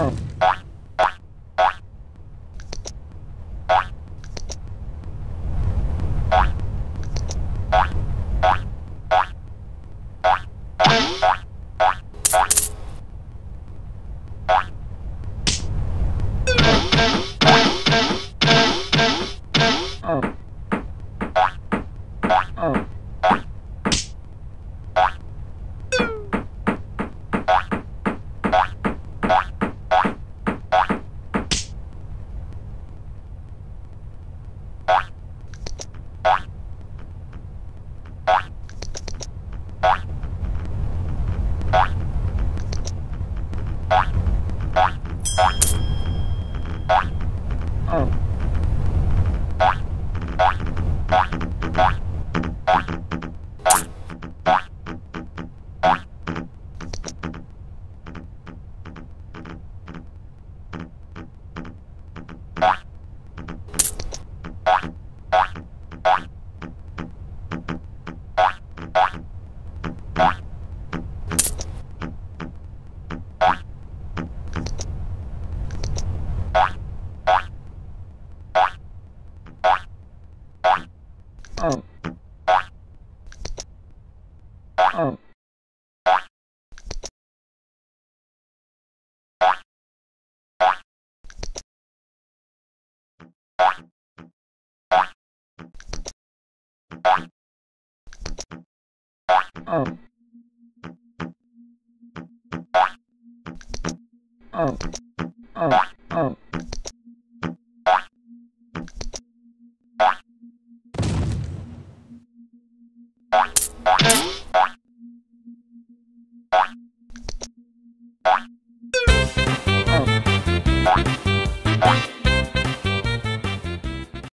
oh, oh, oh.